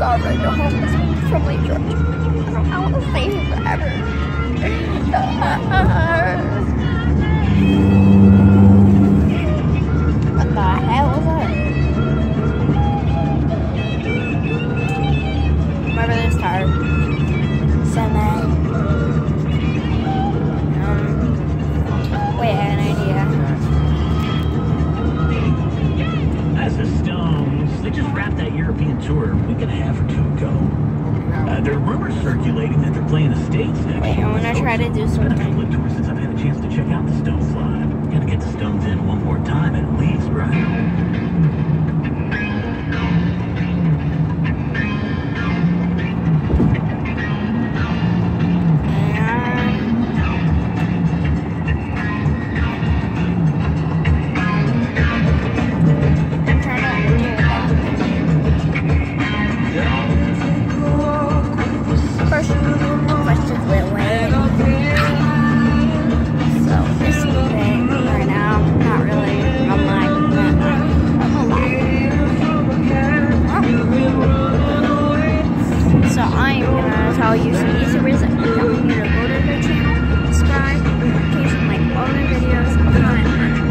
car right home from Lake George. I don't I want to here forever. They just wrapped that European tour a week and a half or two ago. Uh, there are rumors circulating that they're playing the States next year. I wanna try to do Been a something. couple of tours since I've had a chance to check out the Stones live. Gotta get the Stones in one more time at least, right? so I'm gonna tell you some easy ways that you can go to her channel, subscribe, notification, like all their videos, comment on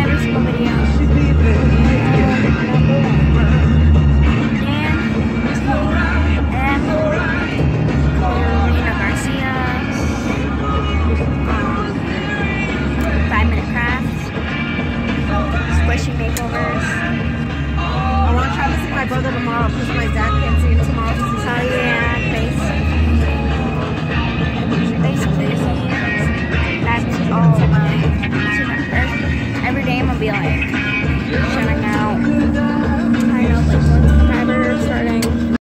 every single video. Makeovers. I want to try this with my brother tomorrow because my dad